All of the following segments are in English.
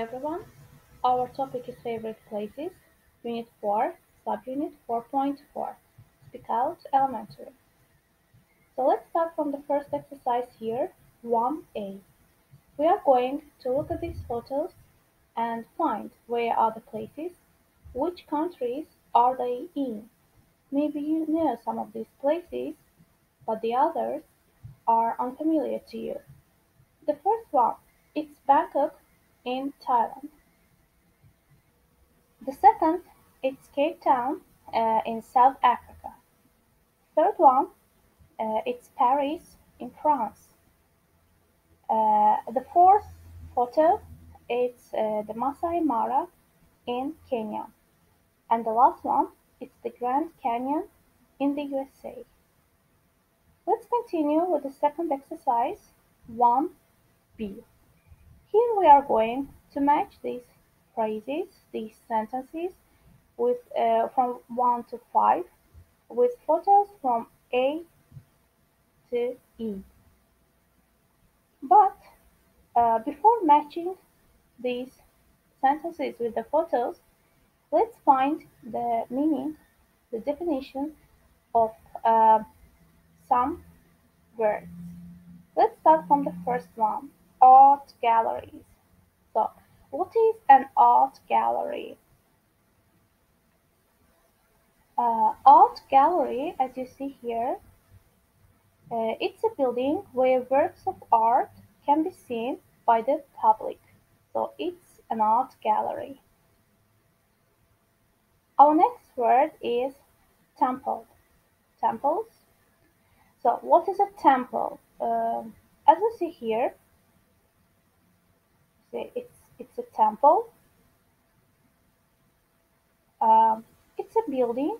everyone, our topic is favorite places, Unit 4, Subunit 4.4, Speak Out Elementary. So let's start from the first exercise here, 1a. We are going to look at these photos and find where are the places, which countries are they in. Maybe you know some of these places, but the others are unfamiliar to you. The first one, it's Bangkok in Thailand. The second, it's Cape Town uh, in South Africa. Third one, uh, it's Paris in France. Uh, the fourth photo, it's uh, the Masai Mara in Kenya. And the last one, it's the Grand Canyon in the USA. Let's continue with the second exercise, 1b. Here we are going to match these phrases, these sentences, with uh, from 1 to 5 with photos from A to E. But uh, before matching these sentences with the photos, let's find the meaning, the definition of uh, some words. Let's start from the first one, art galleries. So, what is an art gallery? Uh, art gallery, as you see here, uh, it's a building where works of art can be seen by the public. So it's an art gallery. Our next word is temple. Temples. So what is a temple? Um, as we see here, see it's it's a temple. Um, it's a building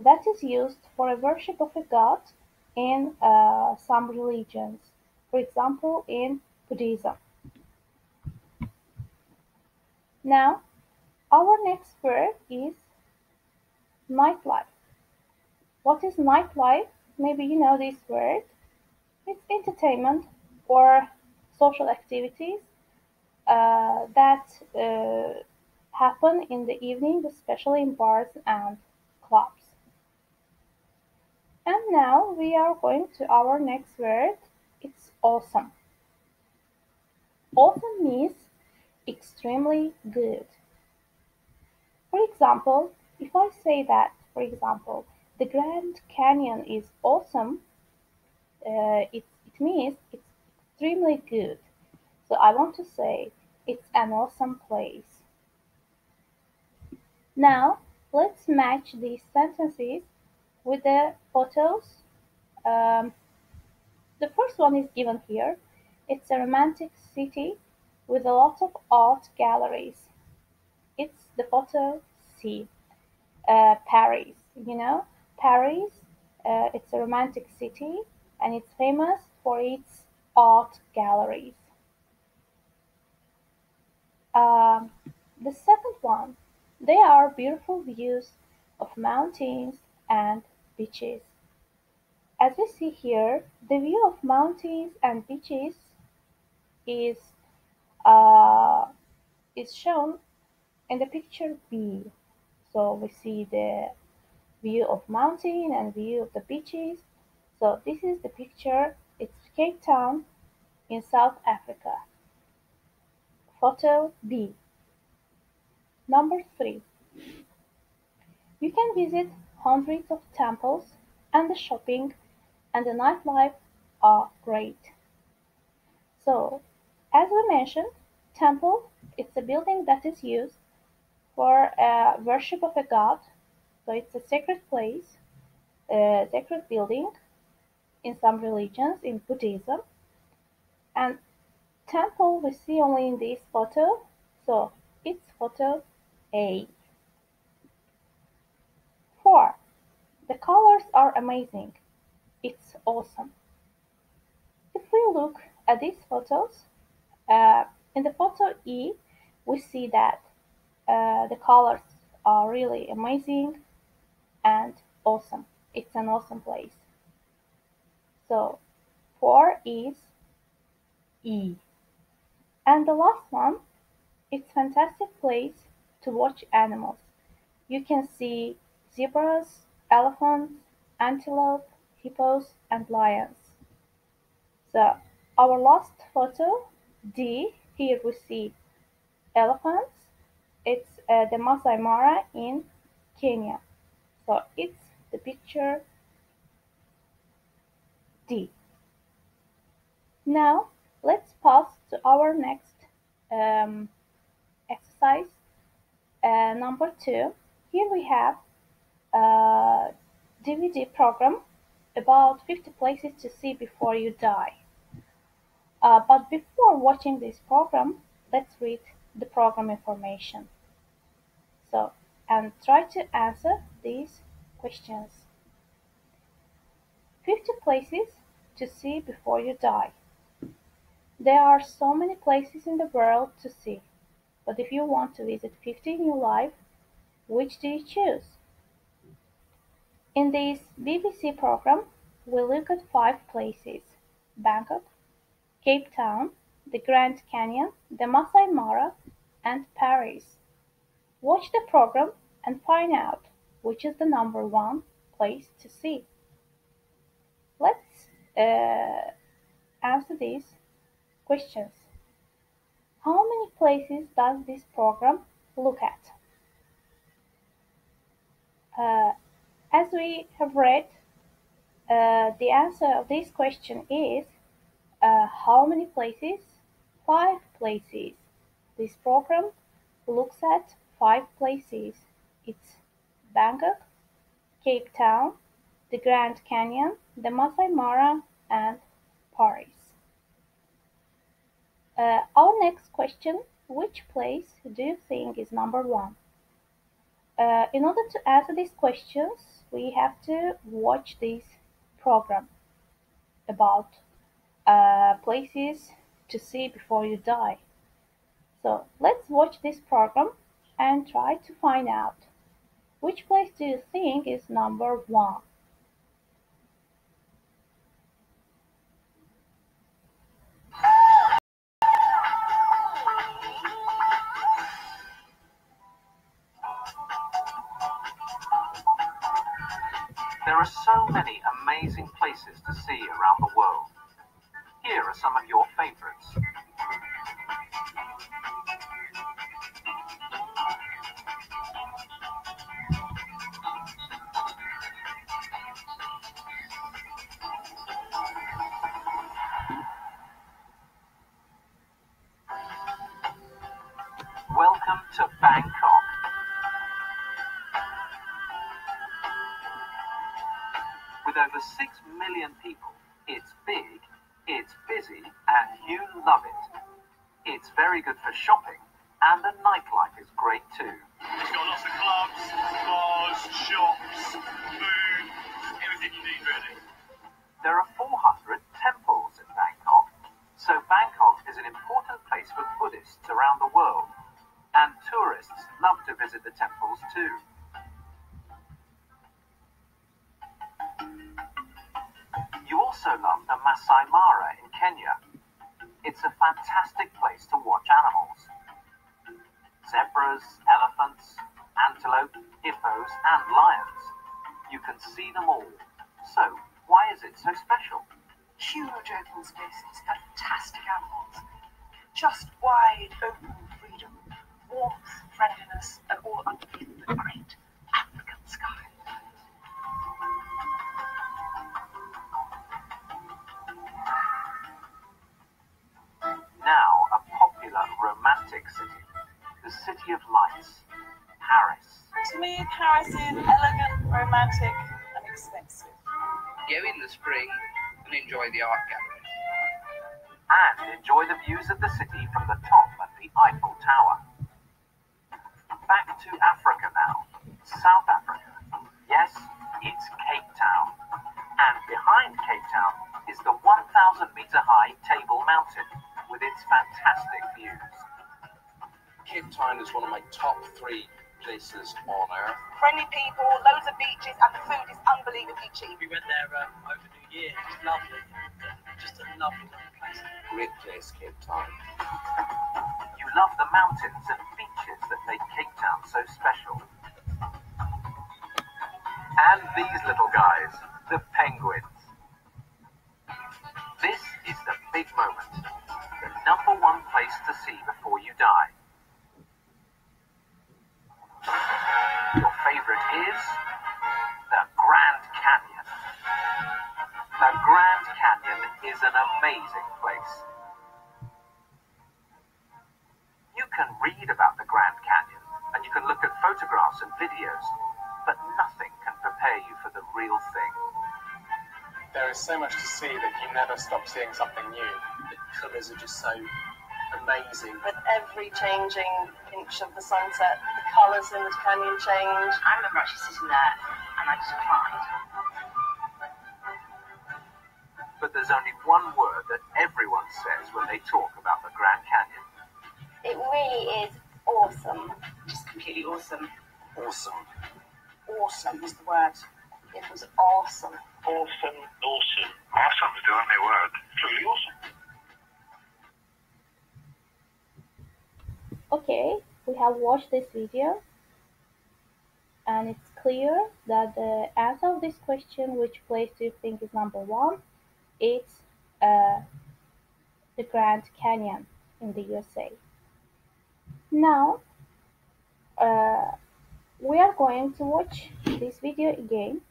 that is used for a worship of a god in uh, some religions. For example, in Buddhism. Now, our next word is nightlife. What is nightlife? Maybe you know this word. It's entertainment or social activities uh, that uh, happen in the evening, especially in bars and clubs. And now we are going to our next word. It's awesome. Awesome means extremely good. For example, if I say that, for example, the Grand Canyon is awesome, uh, it, it means it's extremely good. So I want to say it's an awesome place. Now let's match these sentences with the photos. Um, the first one is given here. It's a romantic city with a lot of art galleries. It's the photo C. Uh, Paris, you know, Paris, uh, it's a romantic city and it's famous for its art galleries. Um, the second one, they are beautiful views of mountains and beaches. As we see here, the view of mountains and beaches is uh, is shown in the picture B. So we see the view of mountain and view of the beaches. So this is the picture. It's Cape Town in South Africa. Photo B. Number 3. You can visit hundreds of temples and the shopping and the nightlife are great. So, as we mentioned, temple it's a building that is used for uh, worship of a god. So it's a sacred place, a sacred building in some religions, in Buddhism. And temple we see only in this photo, so it's photo A. 4. The colors are amazing. It's awesome. If we look at these photos, uh, in the photo E, we see that uh, the colors are really amazing and awesome. It's an awesome place. So 4 is E. And the last one, It's fantastic place to watch animals. You can see zebras, elephants, antelope, hippos, and lions. So our last photo, D, here we see elephants. It's uh, the Masai Mara in Kenya. So it's the picture D. Now let's pass to our next um, exercise uh, number two. Here we have a DVD program about 50 places to see before you die. Uh, but before watching this program, let's read the program information. So, and try to answer these questions. 50 places to see before you die. There are so many places in the world to see, but if you want to visit 50 in your life, which do you choose? In this BBC program, we look at five places Bangkok, Cape Town, the Grand Canyon, the Masai Mara, and Paris. Watch the program and find out which is the number one place to see. Let's uh, answer these questions. How many places does this program look at? Uh, as we have read, uh, the answer of this question is uh, how many places? Five places. This program looks at five places. It's Bangkok, Cape Town, the Grand Canyon, the Masai Mara, and Paris. Uh, our next question, which place do you think is number one? Uh, in order to answer these questions, we have to watch this program about uh, places to see before you die. So let's watch this program and try to find out which place do you think is number one. Some of your favorites. Welcome to Bangkok. With over 6 million people, you love it. It's very good for shopping, and the nightlife is great too. It's got lots of clubs, bars, shops, food, everything you need really. There are 400 temples in Bangkok, so Bangkok is an important place for Buddhists around the world, and tourists love to visit the temples too. You also love the Masai Mara in Kenya. It's a fantastic place to watch animals. Zebras, elephants, antelope, hippos, and lions. You can see them all. So, why is it so special? Huge open spaces, fantastic animals, just wide open freedom, warmth, friendliness, and all underneath the great romantic city, the City of Lights, Paris. To me, Paris is elegant, romantic, and expensive. Go in the spring and enjoy the art gallery. and enjoy the views of the city from the top of the Eiffel Tower. Back to Africa now. South Africa. Yes, it's Cape Town. And behind Cape Town is the 1,000 meter high Table Mountain with its fantastic views. Cape Town is one of my top three places on earth. Friendly people, loads of beaches, and the food is unbelievably cheap. We went there um, over New Year. It was lovely. Just a lovely little place. place. Great place, Cape Town. You love the mountains and beaches that make Cape Town so special. And these little guys, to see that you never stop seeing something new. The colours are just so amazing. with every changing inch of the sunset, the colours in the canyon change. I remember actually sitting there and I just cried. But there's only one word that everyone says when they talk about the Grand Canyon. It really is awesome. Just completely awesome. Awesome. Awesome is the word. It was awesome. Awesome, awesome. Awesome is the only word. Truly awesome. Okay, we have watched this video and it's clear that the answer of this question, which place do you think is number one, it's uh, the Grand Canyon in the USA. Now, uh, we are going to watch this video again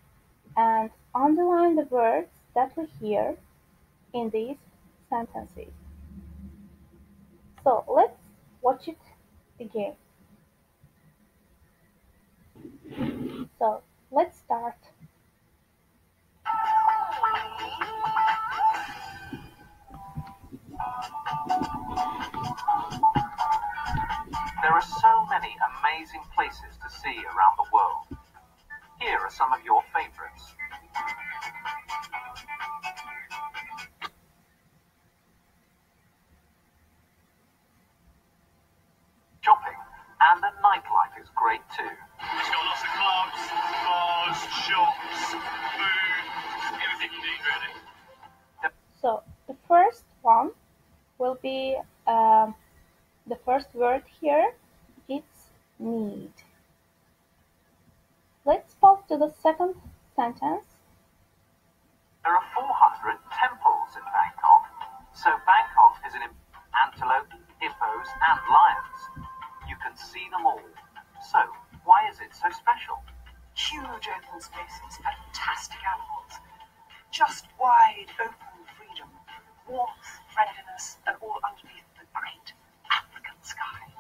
and underline the words that we hear in these sentences. So let's watch it again. So let's start. There are so many amazing places to see around the world. Here are some of your favorites. Nightlife is great too. It's got lots of clubs, bars, shops, food, everything you need really. So the first one will be um, the first word here. It's need. Let's pause to the second sentence. There are 400 temples in Bangkok, so Bangkok is an im- antelope, hippos, and lions. You can see them all. So, why is it so special? Huge open spaces, fantastic animals. Just wide open freedom, warmth, friendliness, and all underneath the great African sky.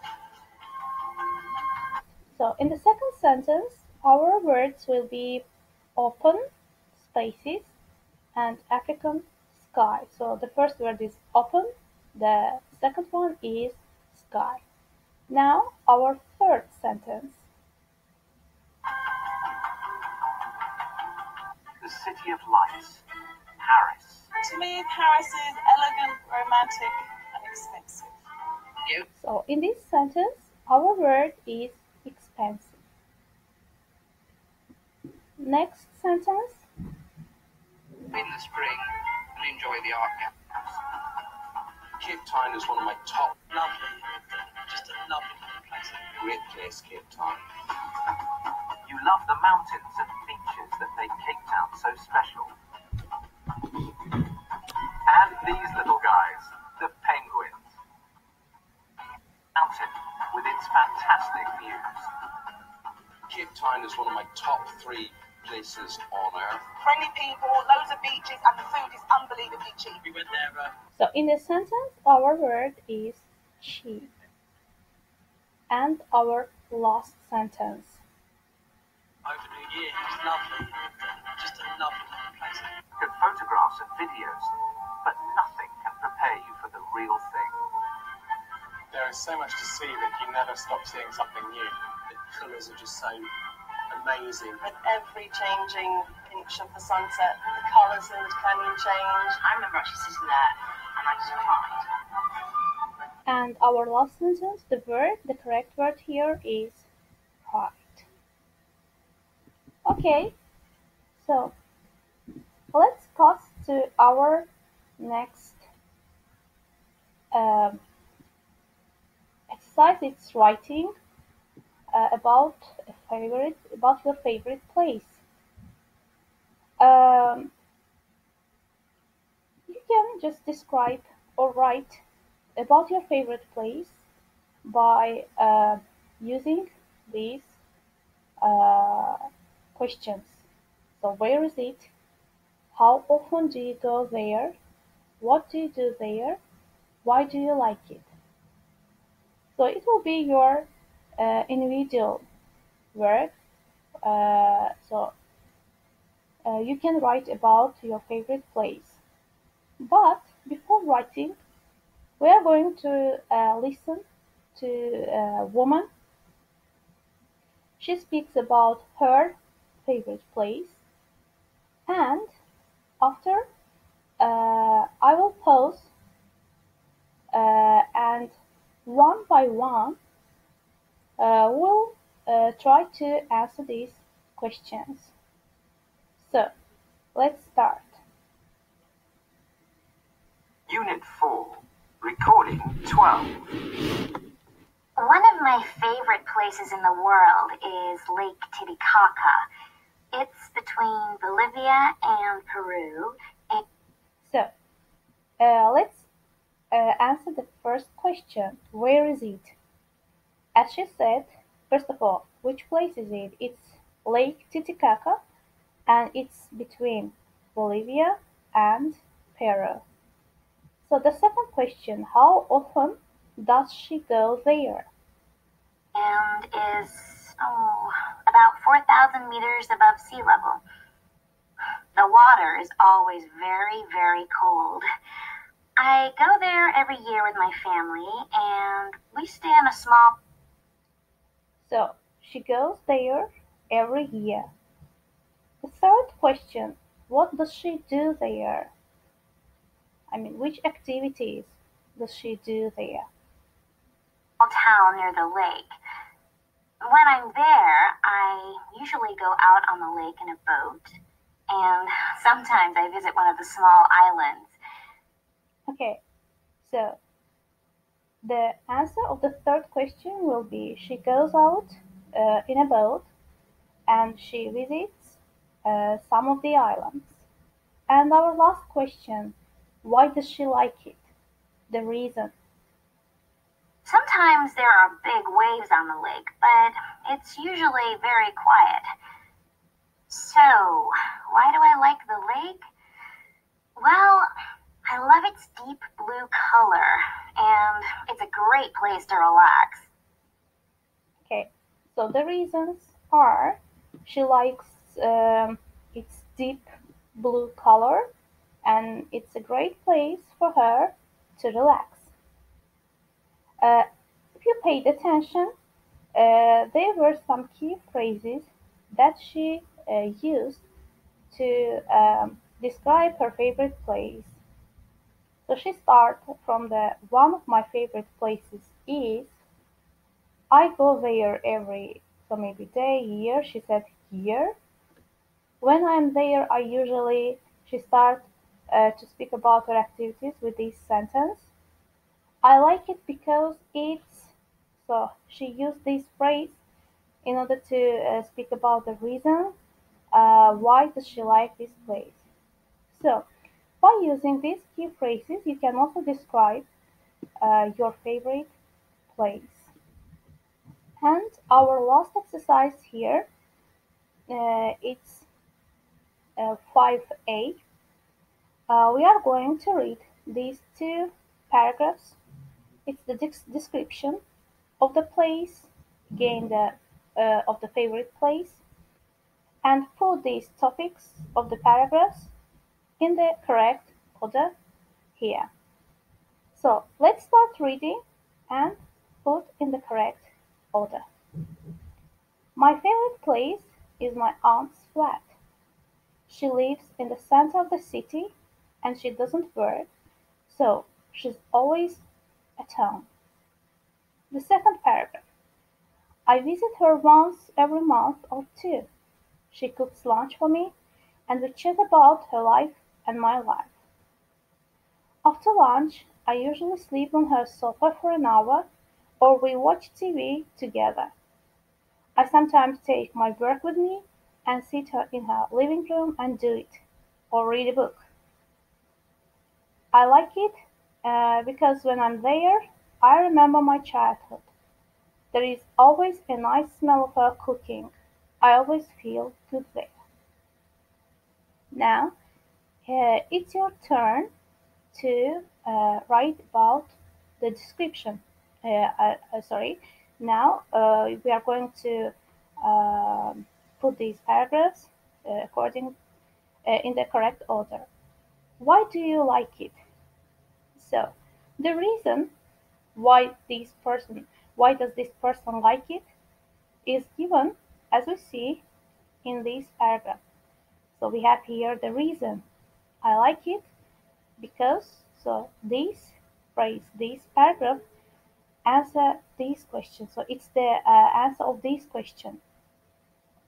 So in the second sentence, our words will be open spaces and African sky. So the first word is open, the second one is sky. Now our third sentence. The City of Lights, Paris. To me, Paris is elegant, romantic, and expensive. You? So in this sentence, our word is expensive. Next sentence. In the spring and enjoy the art galleries. Cape Town is one of my top Lovely, great Cape Town. You love the mountains and beaches that make Cape Town so special. And these little guys, the penguins. Mountain with its fantastic views. Cape Town is one of my top three places on earth. Friendly people, loads of beaches, and the food is unbelievably cheap. We went there, uh, So in this sentence, our word is cheap. And our last sentence. over New Year. It was lovely. Just a lovely place. Look at photographs and videos, but nothing can prepare you for the real thing. There is so much to see that you never stop seeing something new. The colours are just so amazing. With every changing inch of the sunset, the colours in the canyon change. I remember actually sitting there and I just cried. And our last sentence, the word, the correct word here is right. Okay, so let's pass to our next um, exercise It's writing uh, about a favorite about your favorite place. Um, you can just describe or write about your favorite place by uh, using these uh, questions. So, where is it? How often do you go there? What do you do there? Why do you like it? So, it will be your uh, individual work. Uh, so, uh, you can write about your favorite place. But before writing, we are going to uh, listen to a woman. She speaks about her favorite place, and after uh, I will pause uh, and one by one uh, we'll uh, try to answer these questions. So let's start. Unit 4, Recording 12. One of my favorite places in the world is Lake Titicaca. It's between Bolivia and Peru. It, So uh, let's uh, answer the first question. Where is it? As she said, first of all, which place is it? It's Lake Titicaca and it's between Bolivia and Peru. So the second question, how often does she go there? and is oh, about 4,000 meters above sea level. The water is always very, very cold. I go there every year with my family, and we stay in a small So she goes there every year. The third question, what does she do there? I mean, which activities does she do there? town near the lake. When I'm there, I usually go out on the lake in a boat, and sometimes I visit one of the small islands. Okay, so the answer of the third question will be she goes out uh, in a boat and she visits uh, some of the islands. And our last question why does she like it? The reason. Sometimes there are big waves on the lake, but it's usually very quiet. So, why do I like the lake? Well, I love its deep blue color, and it's a great place to relax. Okay, so the reasons are she likes um, its deep blue color and it's a great place for her to relax. Uh, if you paid attention, uh, there were some key phrases that she uh, used to um, describe her favorite place. So she started from the one of my favorite places is I go there every so maybe day, year. She said year. When I'm there, I usually she start uh, to speak about her activities with this sentence. I like it because it's so she used this phrase in order to uh, speak about the reason uh, why does she like this place. So by using these key phrases, you can also describe uh, your favorite place. And our last exercise here, uh, it's uh, 5a. Uh, we are going to read these two paragraphs. It's the des- description of the place, again the uh, of the favorite place, and put these topics of the paragraphs in the correct order here. So let's start reading and put in the correct order. My favorite place is my aunt's flat. She lives in the center of the city and she doesn't work, so she's always at home. The second paragraph. I visit her once every month or two. She cooks lunch for me and we chat about her life and my life. After lunch, I usually sleep on her sofa for an hour, or we watch TV together. I sometimes take my work with me and sit her in her living room and do it, or read a book. I like it uh, because when I'm there, I remember my childhood. There is always a nice smell of her cooking. I always feel good there. Now, uh, it's your turn to uh, write about the description. Uh, uh, uh sorry. Now uh, we are going to um, put these paragraphs according in the correct order. Why do you like it? So, the reason why this person, why does this person like it, is given as we see in this paragraph. So we have here the reason I like it because so this phrase, this paragraph answer this question. So it's the uh, answer of this question.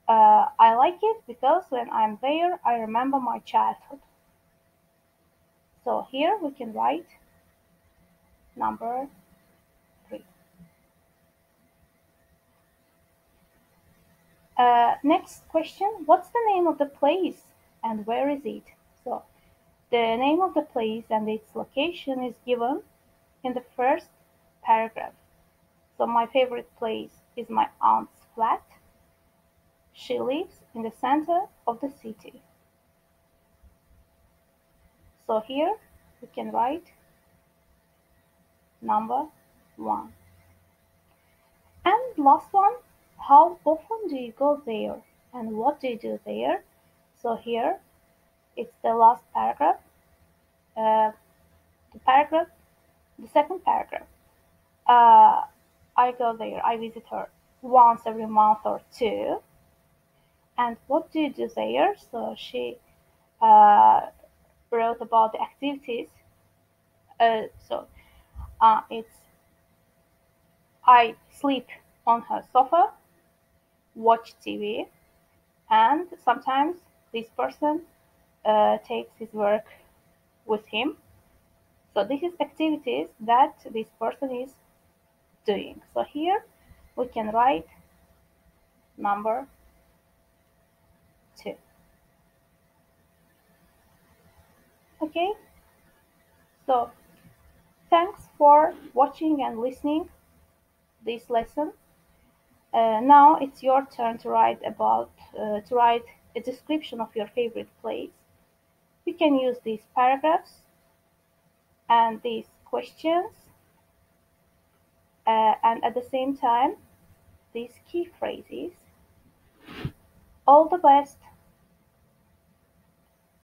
Uh, I like it because when I'm there, I remember my childhood. So here we can write number three. Uh, next question, what's the name of the place and where is it? So the name of the place and its location is given in the first paragraph. So my favorite place is my aunt's flat. She lives in the center of the city. So here we can write number one. And last one, how often do you go there and what do you do there? So here it's the last paragraph. Uh, the paragraph, the second paragraph. Uh, I go there, I visit her once every month or two. And what do you do there? So she uh, wrote about the activities. Uh, so uh, it's I sleep on her sofa, watch TV, and sometimes this person uh, takes his work with him. So this is activities that this person is doing. So here we can write number two. Okay, so thanks for watching and listening this lesson. Uh, now it's your turn to write about uh, to write a description of your favorite place. You can use these paragraphs and these questions uh, and at the same time these key phrases. All the best